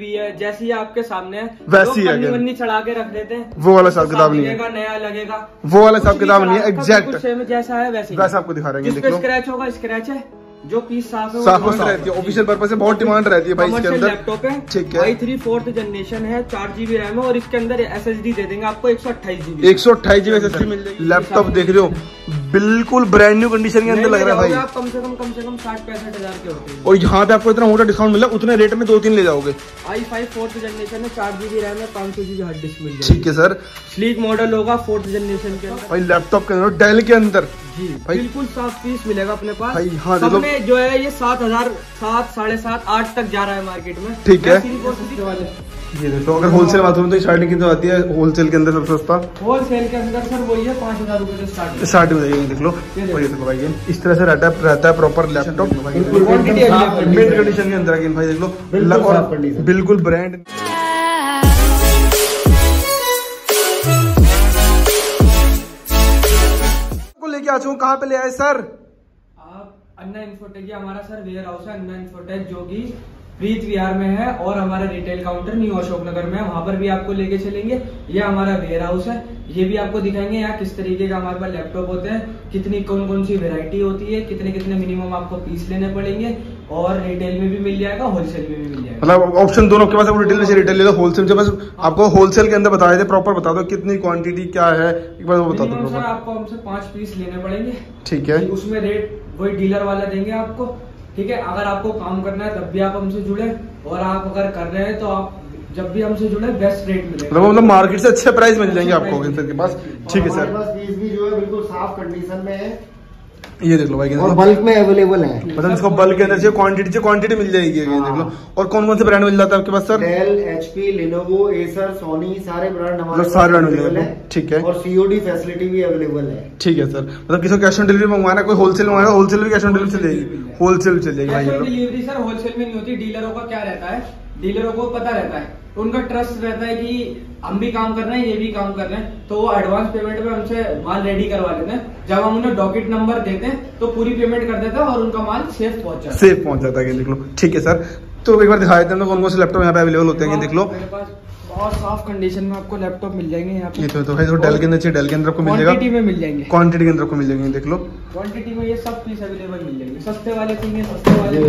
भी है जैसी आपके सामने है वैसी है अगर। चढ़ा के रख देते हैं। वो वाला हिसाब किताब नहीं है। नया लगेगा। वो वाला हिसाब किताब नहीं है, same जैसा है वैसे वैसा आपको दिखा रहे हैं स्क्रैच होगा स्क्रैच है। जो पीस साफ़ है साफ़ रहती है। ऑफिशियल पर्पज से बहुत डिमांड रहती है भाई इसके अंदर। लैपटॉप है। ठीक है। आई थ्री फोर्थ जनरेशन है चार जीबी रैम है और इसके अंदर एस एस डी दे देंगे आपको एक सौ अट्ठाईस जीबी एक सौ अट्ठाईस जीबी एसएसडी मिल जाएगी। लैपटॉप देख रहे हो बिल्कुल ब्रांड न्यू कंडीशन के अंदर लग रहा है भाई। आप कम से कम कम से कम साठ पैंसठ हज़ार के होते हैं। और यहाँ पे आपको इतना मोटा डिस्काउंट मिला उतने रेट में दो तीन ले जाओगे। आई फाइव फोर्थ जनरेशन में चार जीबी रैम है पाँच सौ जीबी हार्ड डिस्क मिल जाएगी। ठीक है सर स्लीक मॉडल होगा फोर्थ जनरेशन के भाई लैपटॉप के अंदर डेल के अंदर। जी भाई- बिल्कुल साफ़ पीस मिलेगा अपने पास। भाई, हाँ, सब में जो है ये सात हज़ार सात साढ़े सात आठ तक जा रहा है मार्केट में। ठीक है। ये देखो अगर होलसेल बात करूँ तो स्टार्टिंग कितना आती है होलसेल के अंदर सबसे सस्ता। होलसेल के अंदर सर वही है पाँच हज़ार रूपए से स्टार्ट स्टार्ट हो जाएगी देख लो और ये देखो। भाई ये इस तरह से रहता है रहता है प्रॉपर लैपटॉप मिड कंडीशन के अंदर भाई देख लो बिल्कुल और बिल्कुल ब्रांड को लेके आ चुका कहाँ पे ले आए सर? आप अन्ना इन्फोटेक हमारा सर वेयर हाउस है अन्ना इन्फोटेक जो कि प्रीत विहार में है और हमारा retail counter new Ashok Nagar में है। वहाँ पर भी आपको लेके चलेंगे। ये हमारा वेयर हाउस है। ये भी आपको दिखाएँगे यहाँ किस तरीके का हमारे पास लैपटॉप होते हैं। कितनी कौन कौन सी वेरायटी होती है कितने कितने मिनिमम आपको पीस लेने पड़ेंगे और रिटेल में भी मिल जाएगा होलसेल में भी मिल जाएगा। मतलब ऑप्शन दोनों के पास रिटेल में से रिटेल ले लो होलसेल में बस आपको होलसेल के अंदर बता देते प्रॉपर बता दो कितनी क्वांटिटी क्या है। एक बार वो बता दो आपको हमसे पाँच पीस लेने पड़ेंगे। ठीक है। उसमें रेट वही डीलर वाला देंगे आपको। ठीक है? अगर आपको काम करना है तब भी आप हमसे जुड़े। और आप अगर कर रहे हैं तो आप जब भी हमसे जुड़े बेस्ट रेट मिलेगा। मतलब मतलब मार्केट से अच्छे प्राइस मिल जाएँगे आपको price के पास। ठीक है सर बस फ़ीस भी जो है बिल्कुल साफ़ कंडीशन में है। ये देख लो भाई और बल्क में अवेलेबल है। मतलब इसको बल्क के अंदर चाहिए क्वांटिटी चाहिए क्वांटिटी मिल जाएगी ये देख लो। और कौन कौन से ब्रांड मिल जाता है आपके पास sir Dell HP Lenovo Acer Sony सारे ब्रांड हमारे मतलब सारे available available है। ठीक है। और सीओडी फैसिलिटी भी अवेलेबल है। ठीक है सर मतलब किसी को कैश ऑन डिलीवरी मंगवाना है कोई होलसेल मंगवाना है होलसेल भी कैश ऑन डिलीवरी चल जाएगी। होलसेल चल जाएगी भाई। डिलीवरी सर होलसेल में नहीं होती। डीलरों का क्या रहता है? डीलरों को पता रहता है तो उनका ट्रस्ट रहता है कि हम भी काम कर रहे हैं ये भी काम कर रहे हैं तो वो एडवांस पेमेंट में हमसे माल रेडी करवा लेते हैं। जब हम उन्हें डॉकेट नंबर देते हैं तो पूरी पेमेंट कर देते हैं और उनका माल सेफ़ पहुँच जाता है। सेफ़ पहुँच जाता है देख लो। ठीक है सर तो एक बार दिखा देते हैं कौन कौन से लैपटॉप यहाँ पे अवेलेबल होते हैं देख लो। मेरे पास बहुत साफ़ कंडीशन में आपको लैपटॉप मिल जाएँगे यहाँ पे। तो, तो जो डेल के अंदर डेल के अंदर आपको मिल क्वांटिटी जाएगा में मिल जाएँगे। क्वांटिटी के अंदर आपको मिल जाएँगे देख लो। क्वांटिटी में ये सब पीस अवेलेबल मिल जाएँगे। सस्ते वाले चाहिए सस्ते वाले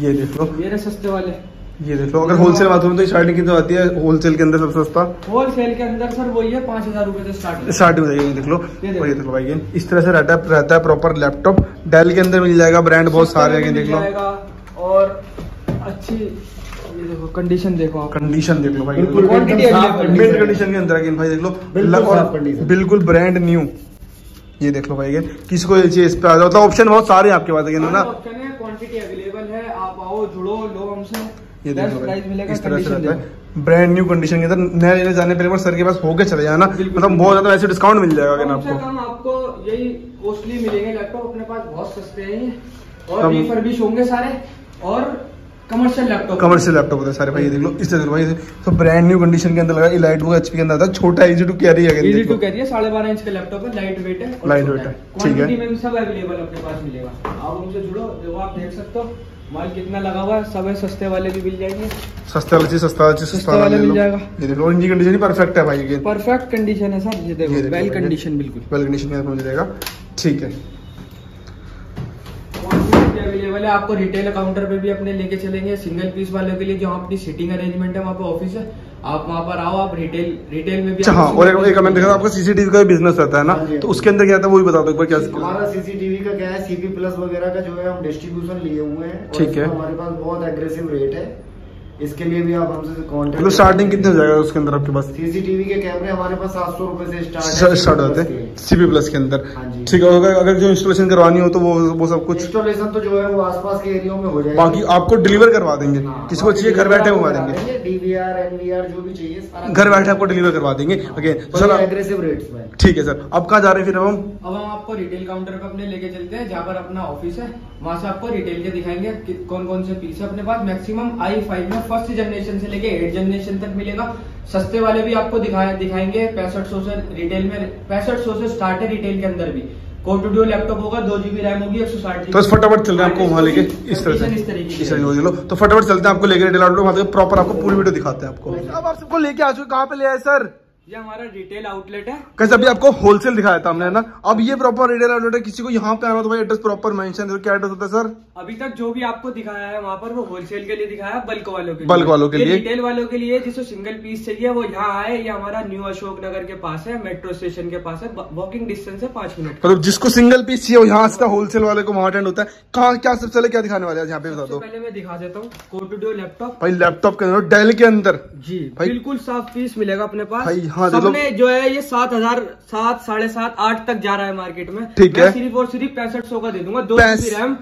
ये देख लो। ये सस्ते वाले। ये देख लो अगर होलसेल बात करूँ तो स्टार्टिंग कितना आती है? होलसेल के अंदर सबसे सस्ता? होलसेल के अंदर सर वही है पाँच हज़ार रूपए से स्टार्ट स्टार्ट हो जाएगी ये देख लो। और ये देख लो भाई ये इस तरह से रहता है रहता है प्रॉपर लैपटॉप डेल के अंदर मिल जाएगा ब्रांड बहुत सारे हैं देख लो। और अच्छी ये देखो कंडीशन देखो कंडीशन देख लो भाई बिल्कुल मिड कंडीशन के अंदर भाई देख लो ब्रांड न्यू ये देख लो भाई किसको ये चाहिए इस पे आ जाओ। मतलब ऑप्शन बहुत सारे आपके पास है ना। क्वांटिटी अवेलेबल है आप आओ जुड़ो लो हमसे। ये देख इस तरह से रहता है। ब्रांड न्यू कंडीशन के अंदर नए लेने जाने पर सर के पास होके चले जाना। मतलब बहुत ज़्यादा वैसे डिस्काउंट मिल जाएगा आपको। आपको यही कॉस्टली मिलेंगे लैपटॉप अपने पास बहुत सस्ते हैं और रिफर्बिश होंगे सारे और कमर्शियल लैपटॉप कमर्शियल लैपटॉप होता है सारे भाई ये देख लो इस तरह भाई तो ब्रांड न्यू कंडीशन के अंदर लगा इलाइट बुक एचपी के अंदर आता छोटा इजी टू कैरी है इजी टू कैरी है साढ़े बारह इंच का लैपटॉप है लाइट वेट है छोटा weight है, ठीक है। क्वांटिटी में सब अवेलेबल अपने पास मिलेगा। आप हमसे जुड़ो देखो आप देख सकते हो। माल कितना लगा हुआ है? सब है सस्ते वाले भी मिल जाएँगे। सस्ते वाले चीज़ सस्ता वाला चीज़ सस्ता वाला मिल जाएगा। ये देखो इंजन कंडीशन ही परफेक्ट है भाई ये। परफेक्ट कंडीशन है सर ये देखो वेल कंडीशन बिल्कुल। वेल कंडीशन में मिल जाएगा। ठीक है। अवेलेबल है? आपको रिटेल काउंटर पे भी अपने लेके चलेंगे। सिंगल पीस वालों के लिए जो अपनी सीटिंग अरेंजमेंट है वहाँ पे ऑफ़िस है। आप वहाँ पर आओ आप रिटेल रिटेल में भी अच्छा हाँ और एक, एक मैंने देखा आपका सीसीटीवी का भी बिज़नेस रहता है ना? हाँ हाँ तो उसके अंदर क्या था वो भी बता दो एक बार क्या हमारा सीसीटीवी का क्या है सीपी प्लस वगैरह का जो है हम डिस्ट्रीब्यूशन लिए हुए हैं। ठीक है। हमारे पास बहुत एग्रेसिव रेट है। इसके लिए भी आप हमसे कॉन्टेक्ट मतलब स्टार्टिंग कितने हो जाएगा उसके अंदर आपके पास? सीसीटीवी के कैमरे हमारे पास सात सौ रुपये से स्टार्ट स्टार्ट होते हैं सीपी प्लस के अंदर। हाँ ठीक है अगर अगर जो इंस्टॉलेशन करवानी हो तो वो वो सब कुछ इंस्टॉलेशन तो जो है वो आसपास के एरिया में हो जाएगा। बाकी आपको डिलीवर करवा देंगे। किसको चाहिए घर बैठे मंगवा देंगे। डीवीआर एनवीआर जो भी चाहिए घर बैठे आपको डिलीवर करवा देंगे। ओके तो सर एग्रेसिव रेट्स में। ठीक है सर। अब कहाँ जा रहे हैं फिर अब हम? अब हम आपको रिटेल काउंटर पे अपने लेके चलते हैं जहाँ पर अपना ऑफ़िस है। वहाँ से आपको रिटेल के दिखाएँगे कौन कौन से पीस है अपने पास। मैक्सिमम आई फाइव में फ़र्स्ट जनरेशन से लेके एट जनरेशन तक मिलेगा। सस्ते वाले भी आपको दिखाए दिखाएँगे। पैंसठ सौ से रिटेल में पैंसठ सौ से स्टार्ट है रिटेल के अंदर भी। लैपटॉप होगा दो जीबी रैम होगी एक सौ साठ तो फटाफट चलते रहे हैं आपको वहाँ लेके। इस तरह से। इस तरह से लो। तो फटाफट चलते हैं आपको लेके रिटेल आउटलेट वहाँ प्रॉपर आपको पूरी वीडियो दिखाते हैं आपको। अब आप सबको लेके आ चुके कहाँ पे ले आए सर? ये हमारा रिटेल आउटलेट है। कैसे अभी आपको होलसेल दिखाया था हमने है ना? अब ये प्रॉपर रिटेल आउटलेट है किसी को यहाँ पे आना तो भाई एड्रेस प्रॉपर मेंशन क्या एड्रेस होता है सर अभी तक जो भी आपको दिखाया है वहाँ पर वो होलसेल के लिए दिखाया है बल्क वालों के बल्क वालों के लिए। रिटेल वालों के लिए जिसको सिंगल पीस चाहिए वो यहाँ आए ये हमारा न्यू अशोक नगर के पास है मेट्रो स्टेशन के पास है वॉकिंग डिस्टेंस है पाँच मिनट मतलब जिसको सिंगल पीस चाहिए वो यहाँ से होलसेल वाले को वहाँ अटेंड होता है। कहाँ क्या सबसे पहले क्या दिखाने वाले यहाँ पे बता दो। पहले मैं दिखा देता हूँ कोटोडियो लैपटॉप भाई लैपटॉप के अंदर डेल के अंदर। जी बिल्कुल साफ़ पीस मिलेगा अपने पास। भाई, हाँ। सबने जो है ये सात हज़ार सात साढ़े सात आठ तक जा रहा है मार्केट में ठीक है। सिर्फ़ और सिर्फ़ पैंसठ सौ का दे दूँगा दो रैम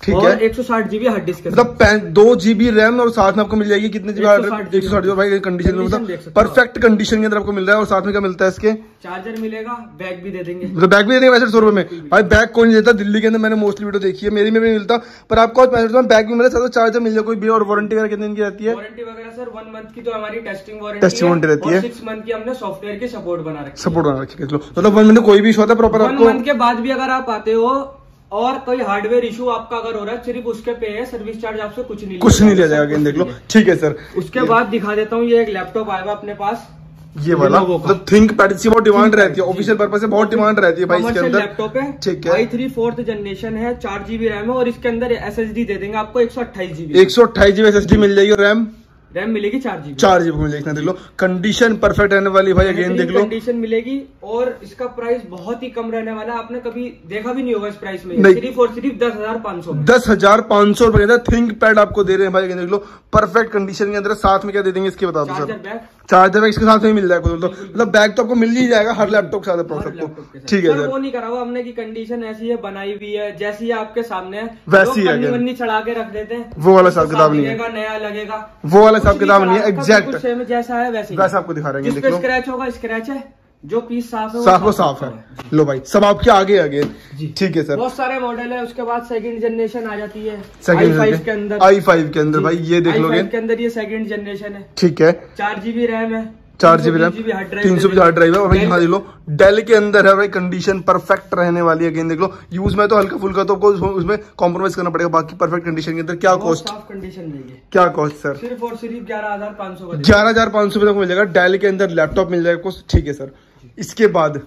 ठीक है। एक सौ साठ जीबी हार्ड डिस्क मतलब दो जीबी रैम और साथ में आपको मिल जाएगी कितने जीबी 160 एक सौ साठ भाई कंडीशन में मतलब परफेक्ट कंडीशन के अंदर आपको मिल रहा है और साथ में क्या मिलता है इसके? चार्जर मिलेगा बैग भी दे देंगे। मतलब बैग भी दे देंगे पैंसठ सौ रुपए में। भाई बैग कोई नहीं देता दिल्ली के अंदर मैंने मोस्टली वीडियो देखी है। मेरी में भी नहीं मिलता पर आपको पैंसठ में बैग भी मिला साथ चार्जर मिल जाए कोई भी और वारंटी वगैरह कितने दिन की रहती है? वारंटी वगैरह सर वन मंथ की तो हमारी टेस्टिंग वारंटी रहती है। सिक्स मंथ की हमने सॉफ्टवेयर की सपोर्ट बना रखी सपोर्ट बना रखी चलो। मतलब वन मिनट कोई भी इशू आता है प्रॉपर वन मंथ के बाद भी अगर आप आते हो और कोई हार्डवेयर इशू आपका अगर हो रहा है सिर्फ़ उसके पे है सर्विस चार्ज आपसे कुछ नहीं कुछ नहीं लिया जाएगा देख लो। ठीक है। सर उसके बाद दिखा देता हूँ ये एक लैपटॉप आएगा अपने पास। ये वाला। मतलब थिंक पैड इसकी बहुत डिमांड रहती है। ऑफिशियल पर्पज से बहुत डिमांड रहती है भाई इसके अंदर। लैपटॉप है। ठीक है। आई थ्री फोर्थ जनरेशन है चार जीबी रैम है और इसके अंदर एस एस डी दे देंगे आपको एक सौ अट्ठाईस जीबी एक सौ अट्ठाईस जीबी एस एस डी मिल जाएगी रैम रैम मिलेगी चार जीबी चार जीबी मिलेगी इतना देख लो। कंडीशन परफेक्ट रहने वाली भाई अगेन देख लो। कंडीशन मिलेगी और इसका प्राइस बहुत ही कम रहने वाला आपने कभी देखा भी नहीं होगा इस प्राइस में। सिर्फ़ और सिर्फ़ दस हज़ार पाँच सौ दस हज़ार पाँच सौ रुपए थिंक पैड आपको दे रहे हैं भाई देख लो। परफेक्ट कंडीशन के अंदर साथ में क्या दे देंगे इसके बता दो सर। चार्जर इसके साथ ही मिल जाएगा तो मतलब बैग तो आपको मिल ही जाएगा हर लैपटॉप के साथ के साथ। ठीक है सर, वो नहीं करा हुआ हमने की कंडीशन ऐसी है बनाई हुई है जैसी आपके सामने है। वैसी है चढ़ा के रख देते हैं। वो वाला हिसाब किताब नहीं है। नया लगेगा। वो वाला हिसाब किताब नहीं है एग्जैक्ट जैसा है वैसे। वैसा आपको दिखा रहे हैं स्क्रैच होगा स्क्रैच है। जो पीस साफ़ है साफ़ वो साफ़ है। लो भाई सब आपके आगे आगे ठीक है सर बहुत सारे मॉडल है उसके बाद सेकंड जनरेशन आ जाती है। सेकंड i5 के अंदर। आई फाइव के अंदर भाई ये देख i5 लोगे। के अंदर ये सेकंड जनरेशन है। ठीक है। चार जीबी रैम है चार जीबी रैम 320 हार्ड ड्राइव तीन सौ हार्ड ड्राइव है। भाई यहाँ देख लो डेल के अंदर है भाई कंडीशन परफेक्ट रहने वाली है अगेन देख लो। यूज़ में तो हल्का फुल्का तो आपको उसमें- कॉम्प्रोमाइज करना पड़ेगा बाकी परफेक्ट कंडीशन के अंदर क्या कॉस्ट साफ़ कंडीशन क्या कॉस्ट सर सिर्फ़ और सिर्फ़ ग्यारह हज़ार पाँच सौ ग्यारह हज़ार पाँच सौ रुपए तक मिल जाएगा। डेल के अंदर लैपटॉप मिल जाएगा ठीक है सर इसके बाद।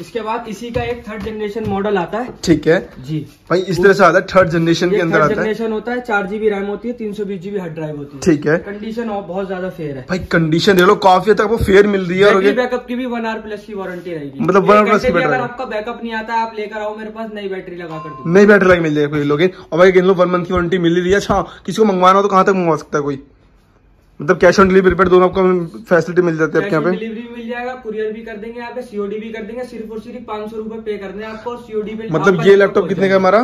इसके बाद इसी का एक थर्ड जनरेशन मॉडल आता है। ठीक है। जी। भाई इस तरह से आता है थर्ड जनरेशन के अंदर आता है। जनरेशन होता है चार जीबी रैम होती है तीन सौ बीस जीबी हार्ड ड्राइव होती है। ठीक है। कंडीशन बहुत ज़्यादा फेयर है। भाई कंडीशन देख लो काफ़ी हद तक आपको फेयर मिल रही है और बैकअप की भी वन आर प्लस की वारंटी रहेगी। मतलब 1 plus घंटे की अगर आपका बैकअप नहीं आता है आप लेकर आओ मेरे पास नई बैटरी लगा कर नई बैटरी लग मिल जाएगी कोई लोग और भाई वन मंथ की वारंटी मिल रही है अच्छा किसी को मंगवाना हो तो कहाँ तक मंगवा सकता है कोई? मतलब कैश ऑन डिलीवरी पर दोनों आपको फैसिलिटी मिल जाती है आपके यहाँ पे? डिलीवरी भी मिल जाएगा कुरियर भी कर देंगे यहाँ पे सीओडी भी कर देंगे सिर्फ़ और सिर्फ़ पाँच सौ रुपये पे करने आपको सीओडी पे मतलब ये लैपटॉप कितने का हमारा?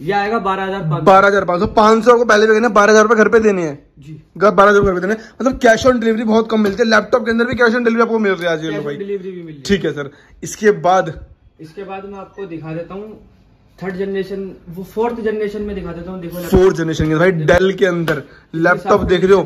ये आएगा बारह हज़ार बारह हज़ार पाँच सौ। पाँच सौ को पहले भी बारह हज़ार रुपए घर पे देने हैं। जी। बारह हज़ार घर पे देने मतलब कैश ऑन डिलीवरी बहुत कम मिलती है। लैपटॉप के अंदर भी कैश ऑन डिलीवरी आपको मिल रही है आज भाई। डिलीवरी भी मिल ठीक है सर। इसके बाद इसके बाद मैं आपको दिखा देता हूँ। थर्ड जनरेशन वो फोर्थ जनरेशन में दिखा देता हूँ। देखो फोर्थ जनरेशन के भाई डेल के अंदर लैपटॉप देख रहे हो।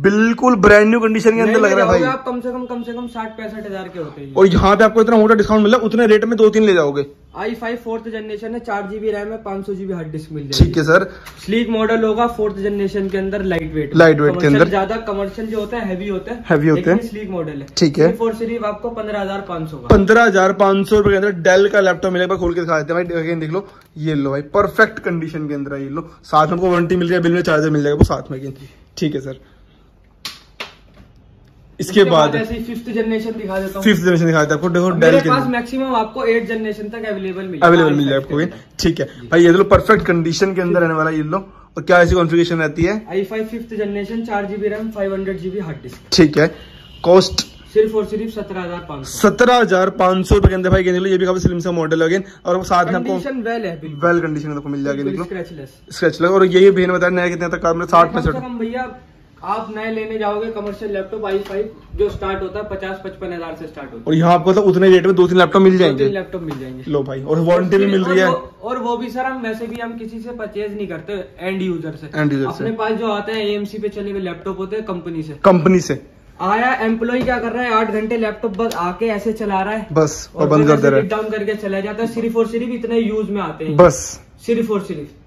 बिल्कुल ब्रांड न्यू कंडीशन के अंदर लग रहा है भाई। आप कम से कम कम से कम साठ पैंसठ हज़ार के होते हैं। और यहाँ पे आपको इतना मोटा डिस्काउंट मिला उतने रेट में दो तीन ले जाओगे। आई फाइव फोर्थ जनरेशन है चार जीबी रैम है पाँच सौ जीबी हार्ड डिस्क मिल जाएगी। ठीक है सर स्लीक मॉडल होगा फोर्थ जनरेशन के अंदर लाइट वेट लाइट वेट के अंदर। ज़्यादा कमर्शियल जो होता है हैवी होता है होते हैं। स्लीक मॉडल है। ठीक है। सिर्फ़ और सिर्फ़ आपको पंद्रह हज़ार पाँच सौ पंद्रह हज़ार पाँच सौ रुपए के अंदर डेल का लैपटॉप मिलेगा खोल के दिखा देते हैं भाई देख लो। ये लो भाई परफेक्ट कंडीशन के अंदर है ये लो। साथ में आपको वारंटी मिल रही है बिल में चार्जर मिल जाएगा वो साथ में ठीक है सर इसके बाद फिफ्थ जनरेशन दिखा देता हूँ। फिफ्थ जनरेशन दिखा देते हैं। आपको देखो डेल के पास मैक्सिमम आपको एट जनरेशन तक अवेलेबल अवेलेबल मिल जाएगा आपको। ठीक है। भाई ये लो परफेक्ट कंडीशन के अंदर रहने वाला ये लो और क्या ऐसी कॉन्फ़िगरेशन रहती है? आई फाइव फिफ्थ जनरेशन चार GB RAM five hundred GB hard disk ठीक है। कॉस्ट सिर्फ़ और सिर्फ़ सत्रह हज़ार पाँच सौ। सत्रह हज़ार पाँच सौ रुपए के अंदर भाई ये ये भी काफ़ी स्लिम सा मॉडल अगेन और साथ में आपको वेल है वेल कंडीशन आपको मिल जाएगा लो स्क्रैचलेस और यही भैया ने बताया नया कितने तक साठ पैंसठ। कम भैया आप नए लेने जाओगे कमर्शियल लैपटॉप आई फाइव जो स्टार्ट होता है पचास पचपन हज़ार से स्टार्ट होता है। और यहाँ आपको तो उतने रेट में दो तीन लैपटॉप मिल जाएँगे। लैपटॉप मिल जाएँगे। लो भाई और वारंटी भी मिल रही है। और वो- भी सर हम वैसे भी हम किसी से परचेज नहीं करते एंड यूज़र से। User से। अपने पास जो आते हैं एएमसी पे चले हुए लैपटॉप होते हैं कंपनी से। कंपनी से। आया एम्प्लॉय क्या कर रहा है आठ घंटे लैपटॉप बस आके ऐसे चला रहा है। बस और बंद कर दे रहा है। डाउन करके चला जाता है। सिर्फ़ और सिर्फ़ इतने यूज़ में आते हैं। बस। सिर्फ़ और सिर्फ़।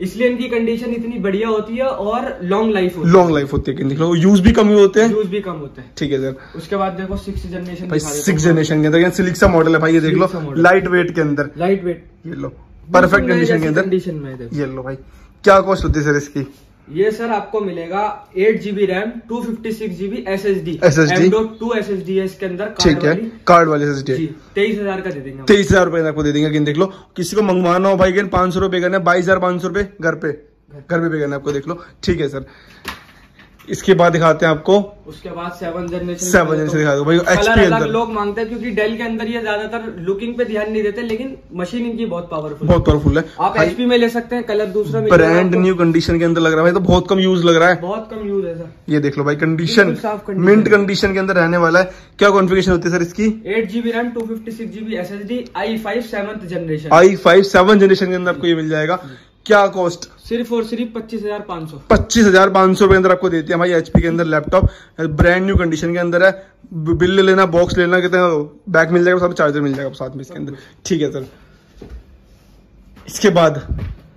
इसलिए इनकी कंडीशन इतनी बढ़िया होती है और लॉन्ग लाइफ होती लॉन्ग लाइफ होती है देख यूज़ भी कम होते हैं। यूज़ भी कम होते हैं। ठीक है सर उसके बाद देखो सिक्स जनरेशन भाई सिक्स जनरेशन के अंदर सिलिक्सा मॉडल है भाई ये देख लो लाइट वेट के अंदर। लाइट वेट ये लो परफेक्ट कंडीशन के अंदर। कंडीशन में ये लो भाई क्या कॉस्ट होती है सर इसकी? ये सर आपको मिलेगा eight GB RAM two fifty six GB S S D S S D two S S D है इसके अंदर ठीक है कार्ड वाली एस एस डी तेईस हज़ार का दे देंगे तेईस हज़ार रुपए आपको दे देंगे देख लो किसी को मंगवाना हो भाई पाँच सौ रुपए करना है बाईस हज़ार पाँच सौ रुपए घर पे घर पे। पे करना आपको देख लो। ठीक है सर। इसके बाद दिखाते हैं आपको। उसके बाद सेवन जनरेशन सेवन generation दिखा दो भाई, अलग अंदर। लोग मांगते हैं क्योंकि डेल के अंदर ये ज़्यादातर लुकिंग पे ध्यान नहीं देते लेकिन मशीन इनकी बहुत पावरफुल बहुत पावरफुल है। आप एचपी में ले सकते हैं कलर दूसरा ब्रांड न्यू कंडीशन के अंदर लग रहा है। भाई तो बहुत कम यूज़ लग रहा है। बहुत कम यूज़ है सर ये देख लो भाई कंडीशन मिंट कंडीशन के अंदर रहने वाला है। क्या कॉन्फ़िगरेशन होती है सर इसकी? Eight GB RAM two fifty six GB S S D i five seventh generation i five seven generation के अंदर आपको ये मिल जाएगा। क्या कॉस्ट सिर्फ़ और सिर्फ़ पच्चीस हज़ार पाँच सौ। पच्चीस हज़ार पाँच सौ के अंदर आपको देते हैं भाई एचपी के अंदर लैपटॉप ब्रांड न्यू कंडीशन के अंदर है। बिल ले लेना बॉक्स लेना कितना बैक मिल जाएगा साथ चार्जर मिल जाएगा साथ में इसके अंदर। ठीक है सर। इसके बाद?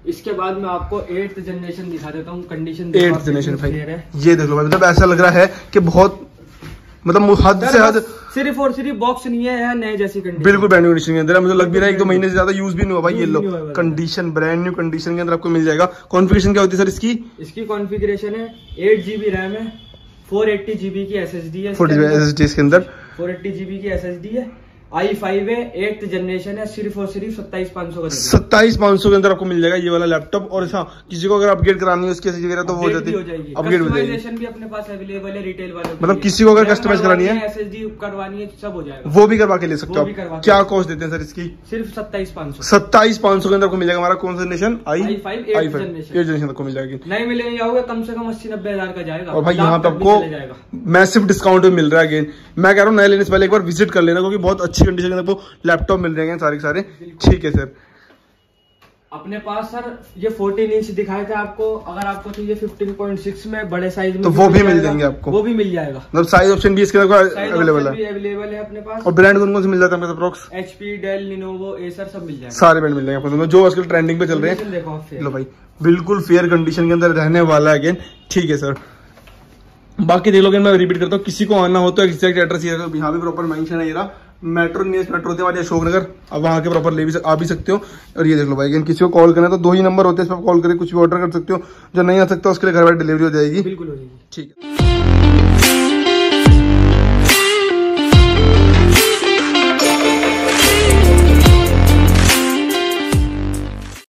इसके बाद मैं आपको एट्थ जनरेशन दिखा देता हूँ कंडीशन एट्थ जनरेशन भाई। ये देख लो मतलब ऐसा लग रहा है कि बहुत मतलब हद से हद सिर्फ़ और सिर्फ़ बॉक्स नहीं है यह नए जैसी कंडीशन बिल्कुल ब्रांड न्यू कंडीशन के अंदर मुझे लग भी रहा है एक दो महीने से ज़्यादा यूज़ भी नहीं हुआ भाई ये लो। कंडीशन ब्रांड न्यू कंडीशन के अंदर आपको मिल जाएगा। कॉन्फिग्रेशन क्या होती है सर इसकी? इसकी कॉन्फिग्रेशन है एट जीबी रैम है फोर एट्टी जीबी की एस एस डी है। फोर एस के अंदर। फोर एट्टी जीबी की एस एस डी है। आई फाइव है एट्थ जनरेशन है सिर्फ़ और सिर्फ़ सत्ताईस पाँच सौ। सत्ताईस पाँच सौ के अंदर आपको मिल जाएगा ये वाला लैपटॉप और हाँ किसी को अगर अपग्रेड करानी है उसकी वगैरह तो वो हो जाती हो। अपग्रेड हो जाएगी। भी अपने पास अवेलेबल है रिटेल वाले मतलब किसी को अगर customize करानी है? एस एस डी करवानी है सब हो जाएगा। वो भी करवा के ले सकते हो क्या कॉस्ट देते हैं सर इसकी? सिर्फ़ सत्ताईस पाँच सौ। सत्ताईस पाँच सौ के अंदर आपको मिल जाएगा हमारा कौन सा generation i i5 eighth i five. Eight generation आपको मिल जाएगी। नए मिले जाओगे कम से कम अस्सी नब्बे हज़ार का जाएगा। और भाई यहाँ पे आपको मैसिव डिस्काउंट भी मिल रहा है अगेन मैं कह रहा हूँ नए लेने से पहले एक बार विज़िट कर लेना क्योंकि बहुत अच्छी कंडीशन के आपको लैपटॉप मिल जाएँगे सारे के सारे। ठीक है सर अपने पास सर ये 14 इंच दिखाए थे आपको। अगर आपको चाहिए 15.6 में बड़े साइज़ में तो वो भी मिल जाएँगे। आपको। वो भी मिल जाएगा। मतलब साइज़ ऑप्शन भी इसके अवेलेबल है। अवेलेबल है अपने पास। और ब्रांड कौन कौन से मिल जाता है approx HP Dell Lenovo Acer सब मिल जाएगा। सारे ब्रांड मिल जाएँगे आपको जो आजकल ट्रेंडिंग पे चल रहे हैं। देखो लो भाई। बिल्कुल फेयर कंडीशन के अंदर रहने वाला है अगेन ठीक है सर बाकी देख लोगे मैं रिपीट करता हूँ। किसी को आना हो तो एग्जैक्ट एड्रेस यहाँ भी प्रॉपर मेंशन है ये रहा। मेट्रो नियस्ट मेट्रो होती है हमारे अशोकनगर। अब वहाँ के प्रॉपर ले भी सक, आ भी सकते हो। और ये देख लो भाई अगर किसी को कॉल करना है तो दो ही नंबर होते हैं इस पर कॉल करके कुछ भी ऑर्डर कर सकते हो। जो नहीं आ सकता उसके लिए घर बैठे डिलीवरी हो जाएगी। बिल्कुल हो जाएगी। ठीक है।